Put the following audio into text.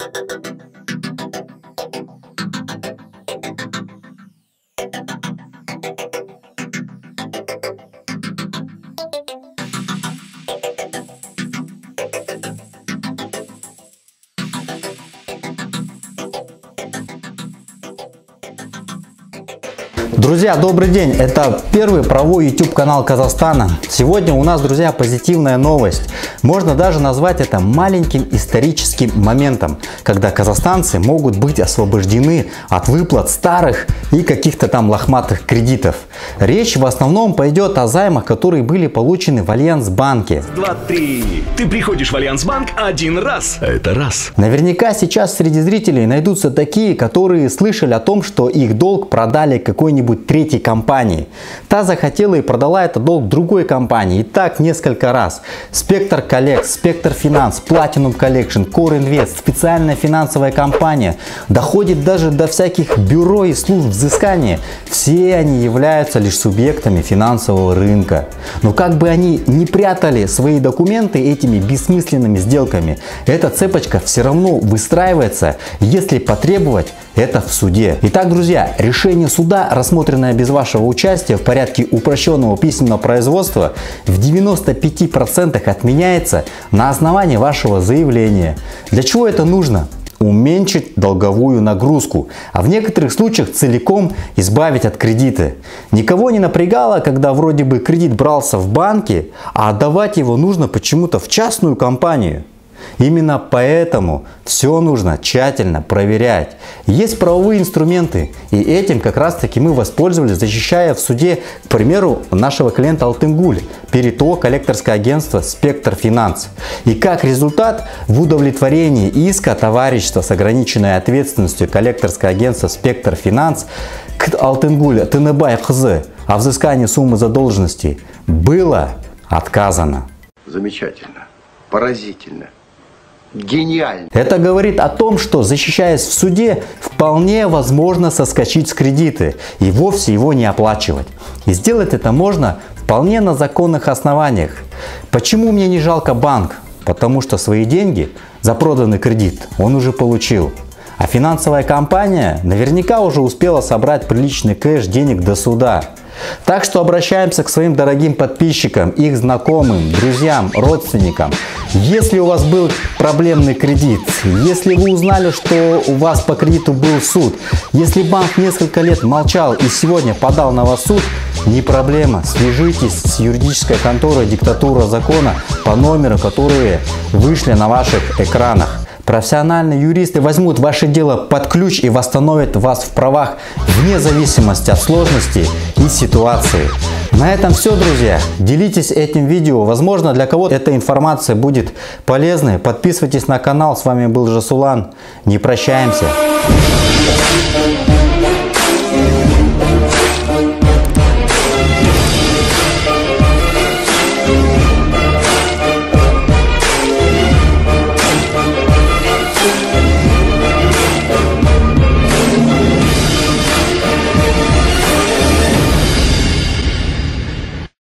Thank you. Друзья, добрый день! Это первый правовой YouTube канал Казахстана. Сегодня у нас, друзья, позитивная новость. Можно даже назвать это маленьким историческим моментом, когда казахстанцы могут быть освобождены от выплат старых и каких-то там лохматых кредитов. Речь в основном пойдет о займах, которые были получены в Альянс-банке. Два, три. Ты приходишь в Альянс-банк один раз. Это раз. Наверняка сейчас среди зрителей найдутся такие, которые слышали о том, что их долг продали какой-нибудь третьей компании. Та захотела и продала этот долг другой компании. И так несколько раз. Спектр Collect, Spectre Finance, Platinum Collection, Core Invest, специальная финансовая компания, доходит даже до всяких бюро и служб взыскания. Все они являются лишь субъектами финансового рынка. Но как бы они не прятали свои документы этими бессмысленными сделками, эта цепочка все равно выстраивается, если потребовать это в суде. Итак, друзья, решение суда, рассмотренное без вашего участия в порядке упрощенного письменного производства, в 95% отменяется на основании вашего заявления. Для чего это нужно? уменьшить долговую нагрузку, а в некоторых случаях целиком избавить от кредита. Никого не напрягало, когда вроде бы кредит брался в банке, а отдавать его нужно почему-то в частную компанию. Именно поэтому все нужно тщательно проверять. Есть правовые инструменты, и этим как раз таки мы воспользовались, защищая в суде, к примеру, нашего клиента Алтынгуль, перед ООО коллекторское агентство «Спектр Финанс». И как результат, в удовлетворении иска товарищества с ограниченной ответственностью коллекторское агентство «Спектр Финанс» к Алтынгулю Тыныбайкызы о взыскании суммы задолженности было отказано. Замечательно, поразительно гениально. Это говорит о том, что защищаясь в суде, вполне возможно соскочить с кредиты и вовсе его не оплачивать. И сделать это можно вполне на законных основаниях. Почему мне не жалко банк? Потому что свои деньги за проданный кредит он уже получил. А финансовая компания наверняка уже успела собрать приличный кэш денег до суда. Так что обращаемся к своим дорогим подписчикам, их знакомым, друзьям, родственникам. Если у вас был проблемный кредит, если вы узнали, что у вас по кредиту был суд, если банк несколько лет молчал и сегодня подал на вас суд, не проблема, свяжитесь с юридической конторой «Диктатура закона» по номеру, которые вышли на ваших экранах. Профессиональные юристы возьмут ваше дело под ключ и восстановят вас в правах вне зависимости от сложности и ситуации. На этом все, друзья. Делитесь этим видео. Возможно, для кого-то эта информация будет полезной. Подписывайтесь на канал. С вами был Жасулан. Не прощаемся.